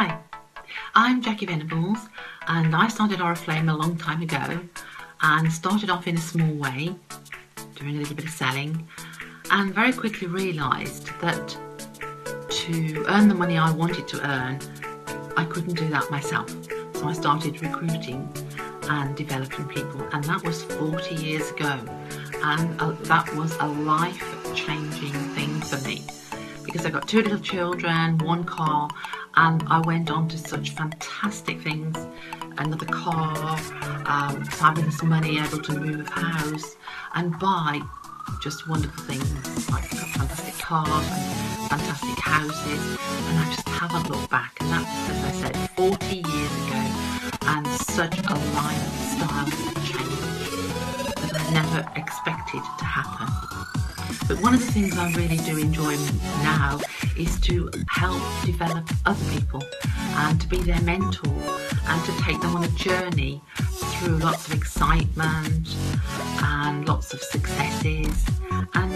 Hi, I'm Jackie Venables and I started Oriflame a long time ago and started off in a small way, doing a little bit of selling and very quickly realised that to earn the money I wanted to earn, I couldn't do that myself. So I started recruiting and developing people and that was 40 years ago and uh, that was a life-changing thing for me because I got two little children, one car, and I went on to such fantastic things. Another car, um, fabulous money, able to move house and buy just wonderful things like fantastic cars and fantastic houses and I just haven't looked back and that's as I said 40 years ago and such a lifestyle change that I never expected to happen. But one of the things I really do enjoy now is to help develop other people and to be their mentor and to take them on a journey through lots of excitement and lots of successes and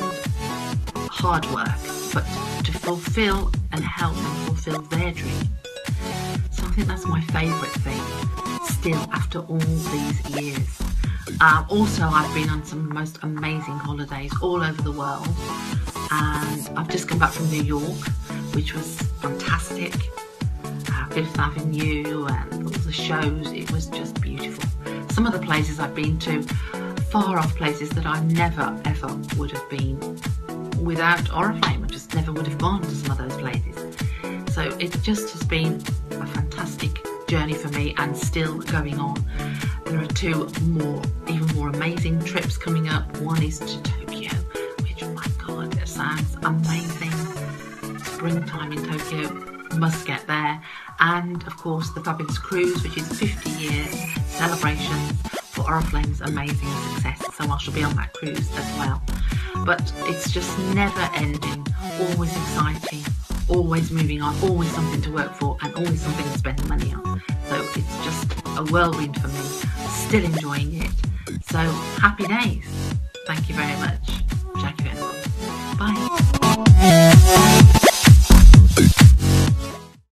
hard work, but to fulfill and help them fulfill their dream. So I think that's my favourite thing still after all these years. Um, also, I've been on some of the most amazing holidays all over the world, and I've just come back from New York, which was fantastic. Uh, Fifth Avenue and all the shows, it was just beautiful. Some of the places I've been to, far off places that I never ever would have been without Oriflame. I just never would have gone to some of those places. So it just has been a fantastic journey for me and still going on. There are two more, even more amazing trips coming up. One is to Tokyo, which, my God, it sounds amazing. Springtime in Tokyo, must get there. And of course, the Fabulous Cruise, which is 50 year celebration for Oriflame's amazing success. So I shall be on that cruise as well. But it's just never ending, always exciting always moving on, always something to work for, and always something to spend money on. So it's just a whirlwind for me. Still enjoying it. So happy days. Thank you very much.